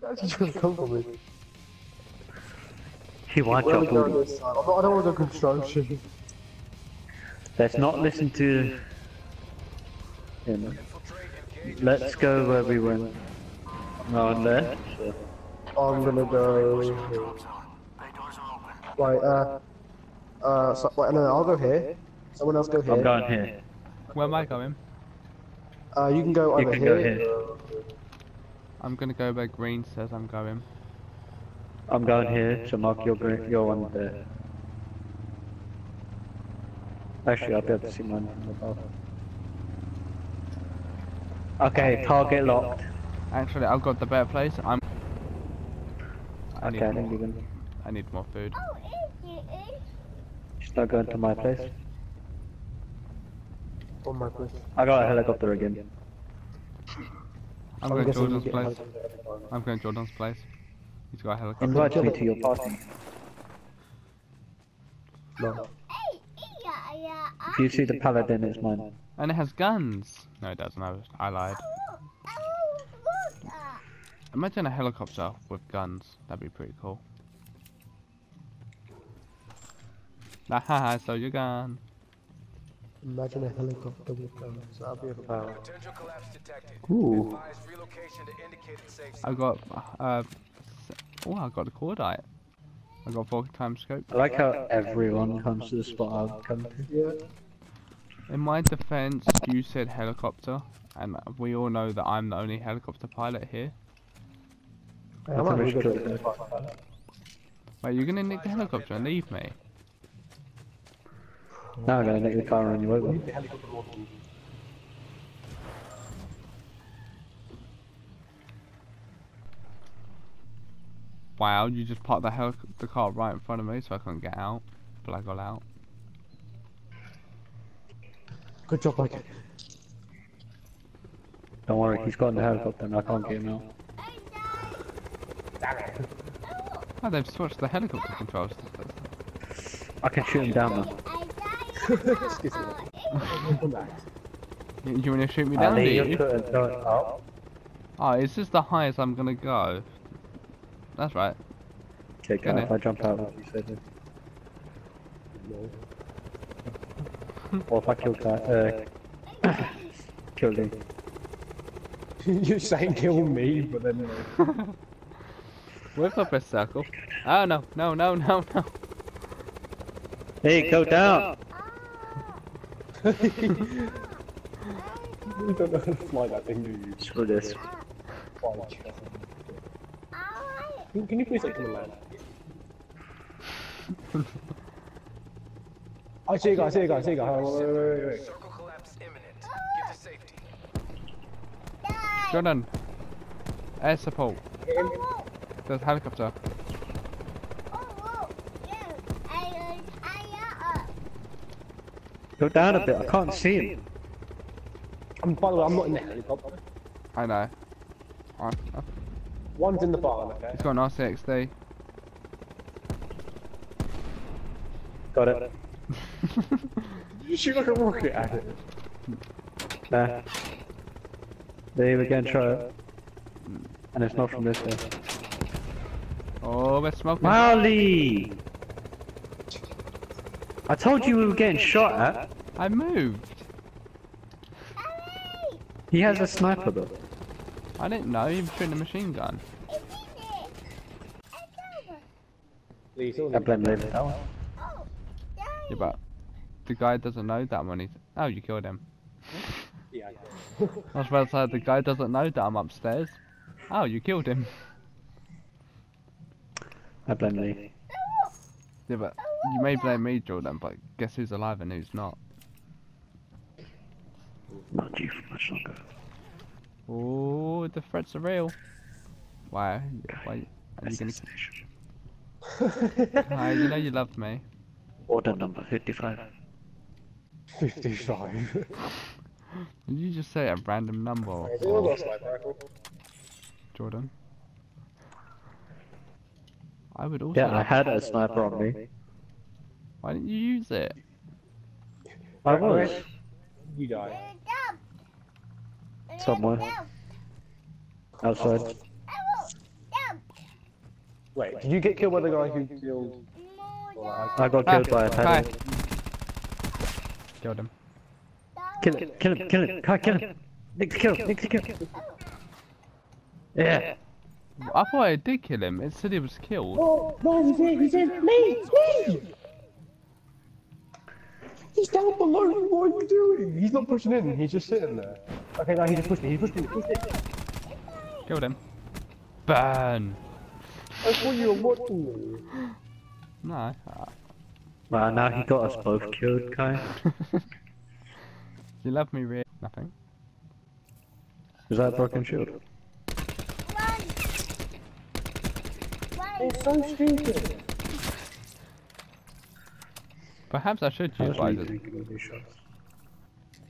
That's just gonna come for me. He wants Where are out, we booty. I'm not, I don't want to go construction. Let's not listen to him. Let's go where we went. No, left. I'm gonna go. Right, uh. Uh, so, wait, no, no, I'll go here. Someone else go here. I'm going here. Where am I going? Uh, you can go You over can go here. Here. I'm gonna go where Green says I'm going. I'm going here, so mark your green, your one there. Actually, I'll be able to see mine from above. Okay, target locked. Actually, I've got the better place. I'm. I need Okay, I think more. you can. I need more food. Start going to my place. On my place. I got a helicopter again. I'm going to guessing Jordan's place. helicopter. I'm going to Jordan's place. He's got a helicopter. Invite me to your party. No. If you see the paladin, it's mine. And it has guns. No, it doesn't. I, was, I lied. Oh, oh, uh, Imagine a helicopter with guns. That'd be pretty cool. Haha, so you're gone. Imagine a helicopter with guns. That'd be a power. Potential collapse detected. Ooh. Advise relocation to indicated safe I got, uh, oh, I got a cordite. I got four times scope. I like how everyone comes to the spot I've come to. Yeah. In my defense, you said helicopter, and we all know that I'm the only helicopter pilot here. Hey, I might That's a go risk to to the Wait, you're gonna nick the helicopter and leave me? Now I'm gonna nick the car and run you over. Wow, you just parked the hel the car right in front of me so I couldn't get out, but I got out. Good job, Mike. Don't worry, he's got in the helicopter and I can't get him out. Oh, they've switched the helicopter controls. I can shoot him down now. You, you wanna shoot me down, do leave you? your foot and throw it up. Oh, is this the highest I'm gonna go? That's right. Okay, go if I jump out, what you said. Or if I kill guy, uh, kill him. You're saying kill me, but then. Where's the best circle? Oh no, no, no, no, no. Hey, go down! You don't know how to fly that thing, do you? Screw this. Can can you please take come land? I see a guy, I see a guy, I see a guy. Hold on, wait, wait, wait, wait. Circle collapse imminent. Get to safety. Jordan. Air support. There's a helicopter. Go down a bit, I can't see him. I'm, by the way, I'm not in the helicopter. I know. I, I, One's in the barn, okay? he's got an RCXD. Got it. You shoot like a rocket at it. There. There we again, try it. And it's not from this way. Oh, we're smoking. Molly! I told you we were getting shot at. I moved. He has a sniper though. I didn't know he was shooting a machine gun. Please, all I blame David that one. Yeah, but the guy doesn't know that when he's. Oh, you killed him. Yeah. I was about to say the guy doesn't know that I'm upstairs. Oh, you killed him. I blame Lee. Yeah, but you may blame me, Jordan, but guess who's alive and who's not? Not you for much longer. Oh, the threats are real. Why? Why? Are you gonna? Assassination. Hi, you know you love me. Order number 55. 55. Did you just say a random number? Has or- a sniper rifle? Jordan. I would also. Yeah, I had a sniper on me. Why didn't you use it? I was You die. somewhere outside. Wait, did you get killed by the guy who killed? I got Ah, killed by a Kai. paddy. Killed him. Kill him, kill him, kill him, Kai, kill him. Nick to kill, Nick kill. Yeah. I thought I did kill him. It said he was killed. Oh no, he's in, he's in, me, me. He's down below you. What are you doing? He's not pushing in. He's just sitting there. Okay, now he just pushed me. He pushed me. He pushed me. Killed him. Burn. I thought you were watching me. No. I- Well, now he got us both killed, Kai. you love me, really? Nothing. Is that a broken shield? It's so stupid. Perhaps I should How use was visors. taking all these shots?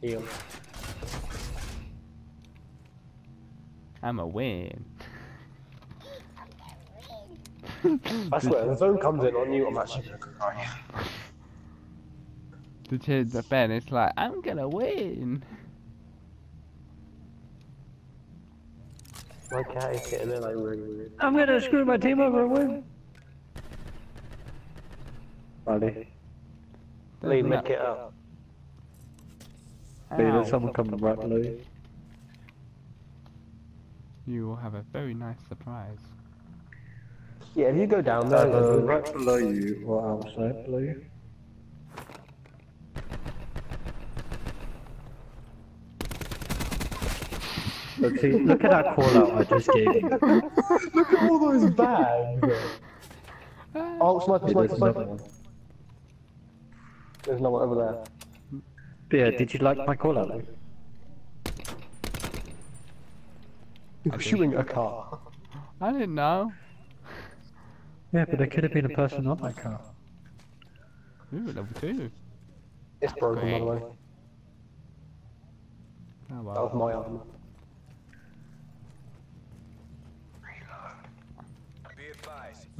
Heal. I'm a win. I swear, the zone comes in on you. I'm actually gonna cry. The kids at Ben, it's like, I'm gonna win. My cat is getting in like really weird. I'm gonna screw my team over and win. Buddy, Lee, make it up. Lee, Ow. there's someone coming right below you. You will have a very nice surprise. Yeah, if you go down there, Uh, there's right below you, or outside below you. Look, see, look at that call out I just gave you. Look at all those bags. oh, sniper, Hey, sniper, there's another one. No one over there. But yeah, did you like my call out? Luke? You're shooting a car. I didn't know. Yeah, but there could have been a person on that car. Ooh, level two. It's broken, by the way. Oh That was well. my armor.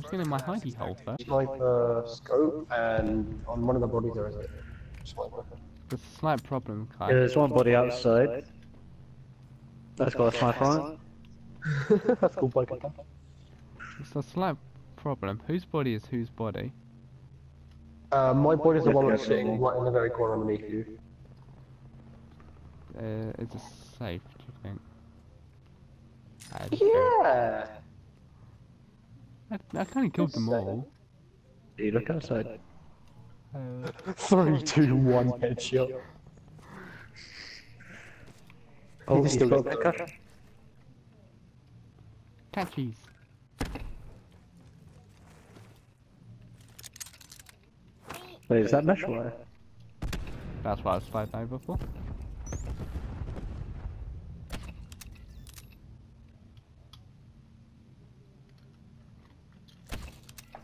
Advised. I'm just getting my hidey hole first. Sniper scope, and on one of the bodies there is a sniper. The slight problem, Kai. Yeah, there's one body outside. That's got a sniper on it. That's called bike attack. It's a slight problem. Whose body is whose body? Uh, my body is the one that's sitting right in the very corner underneath you. Uh, is it safe, do you think? I don't. Yeah! I, I kind of killed them all. Do you look outside? Uh, Three, two, one, headshot. Oh, He's he's still got got a catchies. Wait, is that mesh wire? That's what I was sliding over for.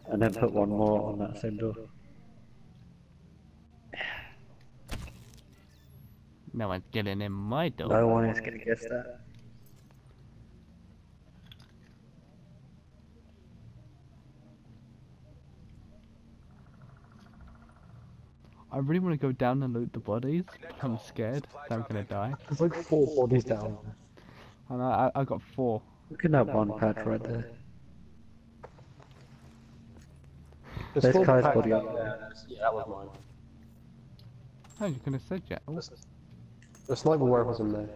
And then put one more on that same door. No one's getting in my door. No one is gonna guess that. I really want to go down and loot the bodies, but I'm scared that I'm gonna die. There's like four bodies down. And I, I, I got four. Look at that one patch right there. There's There's Kai's packs body. down there. Yeah, that was mine. Oh, you could have said yeah. Oh, The sniper wire was in there.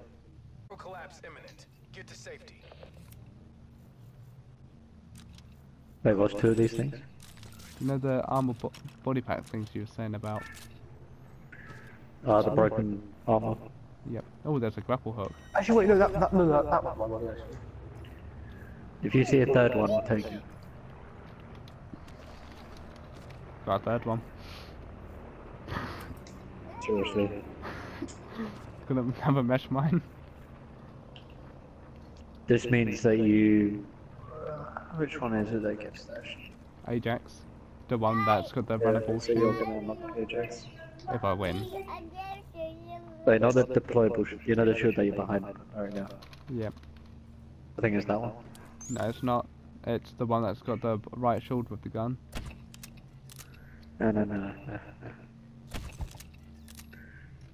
Collapse imminent. Get to safety. Wait, what's two of these things? you know the armor bo body pack things you were saying about? Ah, the broken armor. Yep. Oh, there's a grapple hook. Actually, wait, no, that, that, no, that, that was my body, actually. If you see a third one, I'll take it. Got that one. Seriously. Gonna have a mesh mine. This means that you. Uh, which one is it that gets stashed? Ajax. The one that's got the runnable so you're shield. gonna unlock Ajax. If I win. Wait, not the deployable shield. You know the shield that you're behind right now. Yep. I think it's that one. No, it's not. It's the one that's got the right shield with the gun. No, no, no, no. no.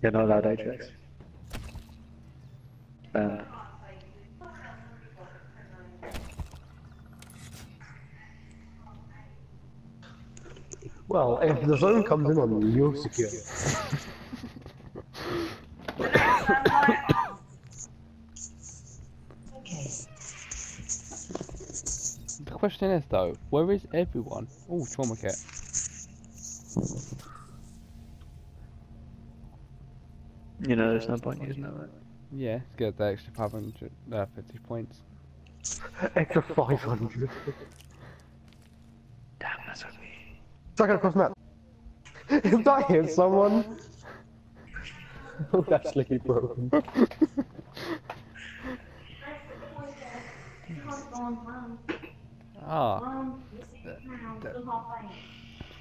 You're not allowed Ajax. Banned. Uh, well, if the zone comes in on you, you're secure. The question is though, where is everyone? Oh, trauma kit. You know, there's no point using that. right? Yeah, to get the extra 500, uh, 50 points. Extra 500. Damn, that's okay. Chuck it across the map. If that hits someone. Oh, that's slicky broken. Ah,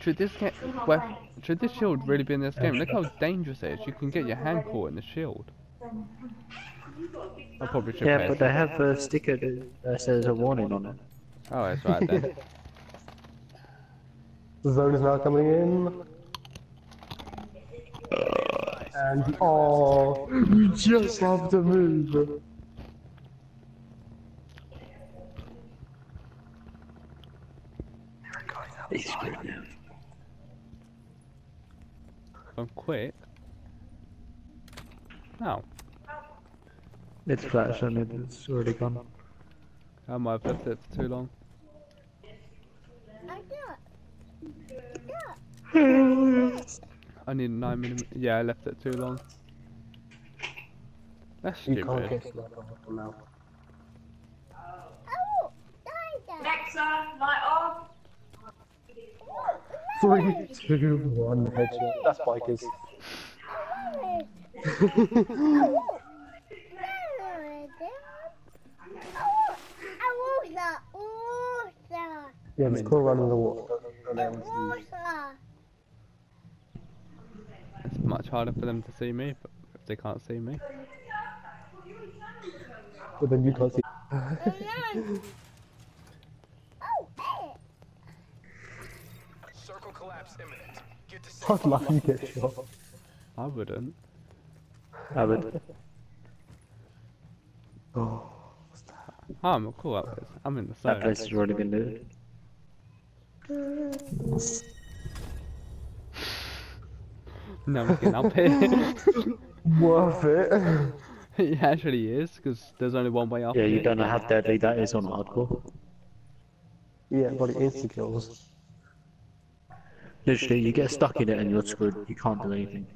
should this get, well, should this shield really be in this game? Look how dangerous it is. You can get your hand caught in the shield. I probably should Yeah, pay but they have a sticker that says a warning on it. Oh, that's right then. The zone is now coming in. And oh, you just have to move. He's screwed now. I'm quick. No, It's flash on it, it's already gone. I might have left it for too long. I need a 9 millimeter. Yeah, I left it too long. That's You can't stupid. get sniper rifle now. Three, two, one, headshot. That's bikers. Yeah, just go around in the water. Don't- don't let them see you. It's much harder for them to see me, but if they can't see me. But then you can't see. Oh, Circle collapse imminent. Get to I'd safety. laugh you get shot. I wouldn't. I would. Oh. Oh, I'm cool at this. I'm in the That zone. place has already been looted. No, I'm getting up here. Worth it. it actually is, because there's only one way up Yeah, you don't know how deadly that is on hardcore. Yeah, but it insta kills. Literally, you get stuck in it and you're screwed. You can't do anything.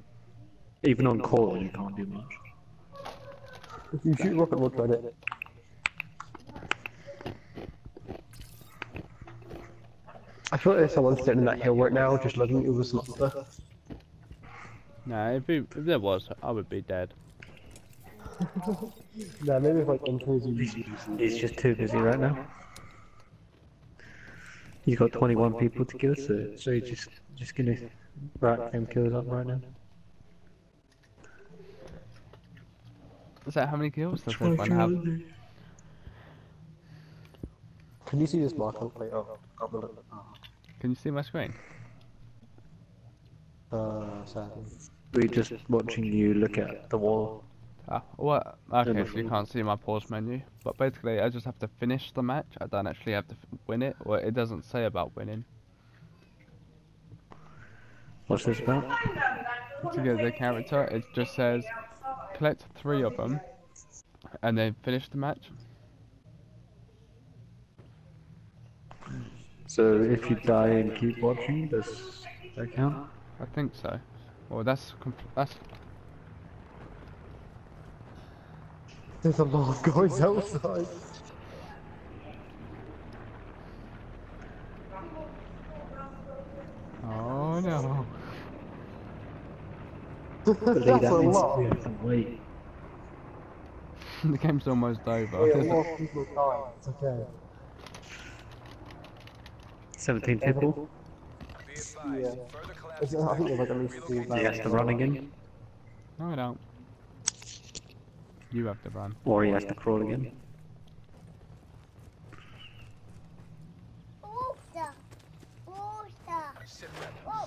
Even on core, you can't do much. If you shoot rocket launcher at it. I feel like there's someone sitting in that hill right now, just looking at the sniper. Nah, if, it, if there was, I would be dead. Nah, maybe if like enters He's just too busy right now. He's got 21 people to kill, so, so he's just, just gonna rack them kills up right now. Is that how many kills does everyone have? Can you see this mark on plate? Oh, can't believe it. Can you see my screen? Uh, sadly. We're just watching you look at the wall. What? Okay, so you can't see my pause menu. But basically, I just have to finish the match. I don't actually have to f- win it. Or it doesn't say about winning. What's this about? To get the character, it just says collect three of them, and then finish the match. So if you die and keep watching, does that count? I think so. Well, that's that's There's a lot of guys outside. oh no. That's Lee, a lot. we have to wait. the game's almost over. Yeah, a lot of people die. It's okay. 17 people. Be advised. Yeah. Further I think there's like at least three He has to run again, no, I don't. You have to run. or he oh, has to crawl oh, again.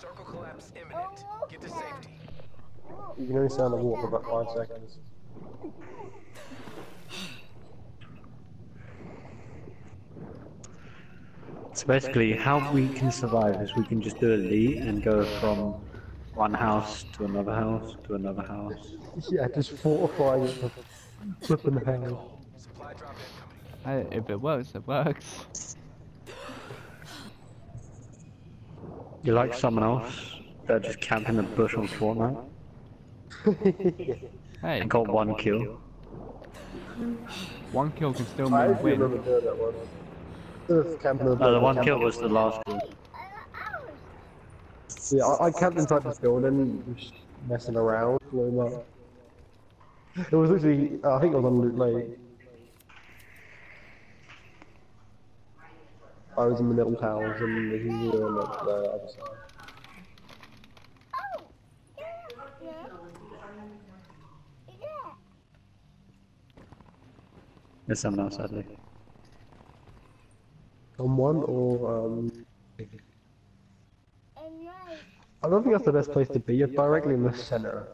Circle collapse imminent. Get to safety. You can only stay on the water for about five seconds. So basically, how we can survive is we can just do a lead and go from one house to another house to another house. Yeah, just fortifying it with flipping hell. Supply drop incoming. Hey, if it works, it works. You like someone else that just camped in the bush on Fortnite Hey, and got one kill? one kill can still I mean actually win. remember one. Instead of camping in No, the one kill was the last one. Yeah, I, I camped inside this building, just messing around, blowing up. It was literally, uh, I think it was on Loot Lake. I was in the middle towers and he was on the other side. There's someone else, sadly. On one or, um... I don't think that's the best place to be, you're directly in the center.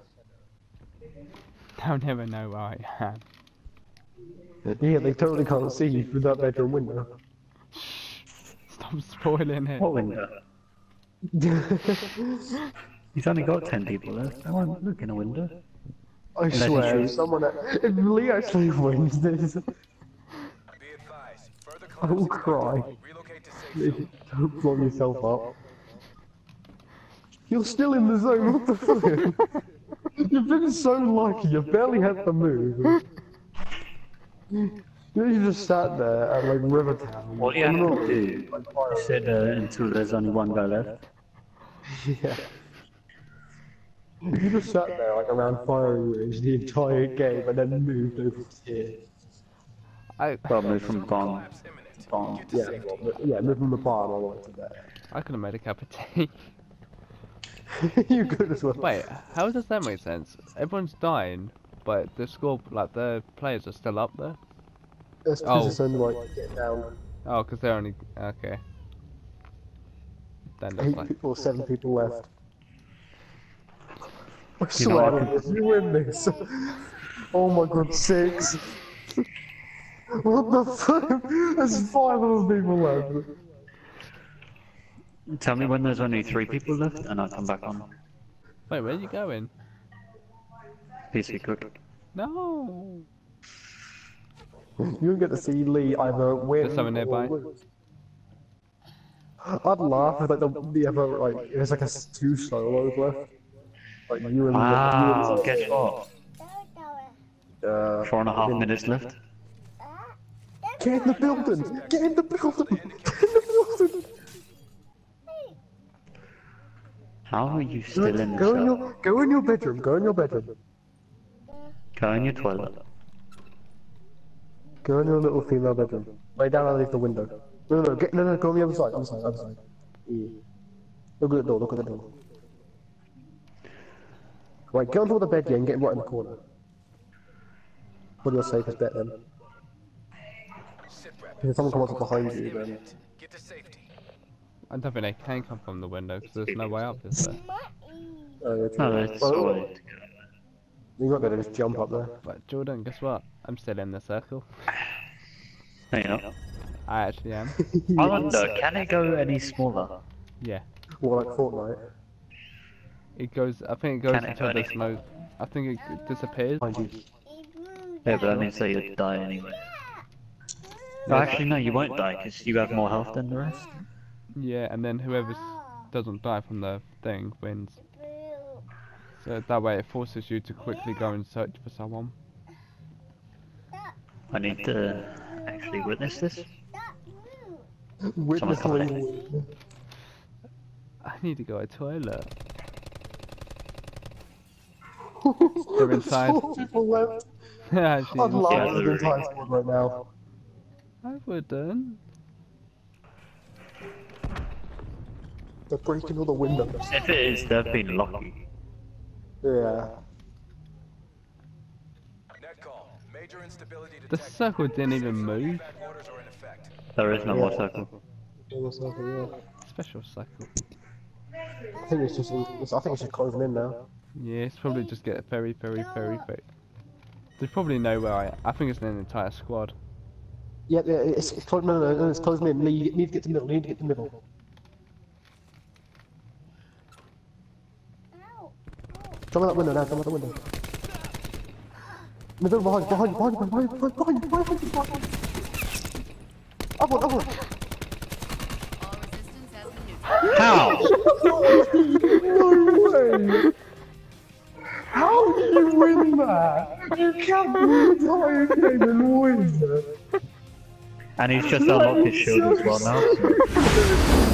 They'll never know where I am. Yeah, they totally can't see you through that bedroom window. Stop spoiling it. What window? He's only got 10 people left. I won't look in a window. I Unless swear, you- if someone, if Lee actually wins this, Be advised. Further I will collapse cry. Relocate to safe zone. Don't blow yourself up. You're still in the zone, what the fuck? You've been so lucky, you barely had to move. You just sat there at like Rivertown. What you have to not- do like, sit there until there's only one guy left. Yeah. You just sat there like around firing range the entire game and then moved over to here. I Well, move from bomb. Collapse bomb. Yeah, well, yeah, move from the barn all the way to there. I could have made a cup of tea. you could as well. Wait, how does that make sense? Everyone's dying, but the score, like the players are still up there. That's oh. because Oh. it's only like Oh, because they're only okay. Then eight like people, seven people left. I swear, if you win this, oh my god, six. What the fuck? There's five other people left. Tell me when there's only three people left, and I'll come back on. wait, where are you going? PC cook. No. You don't get to see Lee either win There's someone nearby. or lose. I'd laugh if like the, the other like there's like a two solos left. Like you and Wow, you and guess what? uh, Four and a half minutes left. Get in the building! Get in the building! Get in the building! How are you still in the Go in your go in your bedroom. Go in your bedroom. Go in your toilet. Go in your little female bedroom. Lay down underneath the window. No, no, no, get, no, no, go on the other side, other side, other side. Yeah. Look at the door, look at the door. Right, go onto the bed, yeah, and get right in the corner. What your safest bet then? Sit rep. If someone comes up behind you, then... Get to safety. I don't think they can come from the window because there's no way up, is there? Oh, yeah, No, true. there's Oh, always. You might be able to just jump up there. But Jordan, guess what? I'm still in the circle. No, you're. I actually am. I wonder, can it go any smaller? Yeah. Or like Fortnite. It goes. I think it goes Can it until go the any- I think it disappears. Behind you. Yeah, but that means that you'll die anyway. No, actually, no, you won't die because you have more health than the rest. Yeah, and then whoever doesn't die from the thing wins. So that way it forces you to quickly go and search for someone. I need to actually witness this. Witness Someone's I need to go to toilet. They're inside. Four people left. actually, I'd laugh Yeah, at the literally. entire squad right now. I wouldn't. They're breaking all the windows. If it is, they've been lucky. Yeah. Net. Major instability The circle didn't even move. Back orders are in effect. There is no more Yeah. circle. Almost like yeah. Special circle. I think it's just, it's, I think it's just closing in now. Yeah, it's probably just get very, very, very, very. They probably know where I. I think it's an entire squad. Yeah, yeah, it's, it's close, no, no, no, it's close in. Lee, you need to get to the middle, you need to get to the middle. Out that window now, out the window. Middle behind, behind, behind, behind, behind, behind, behind, behind, behind. Up one, up one. All resistance has been neutralized. How? No way! How do you win that? You can't win the entire game and win. And he's just unlocked his shield as well now.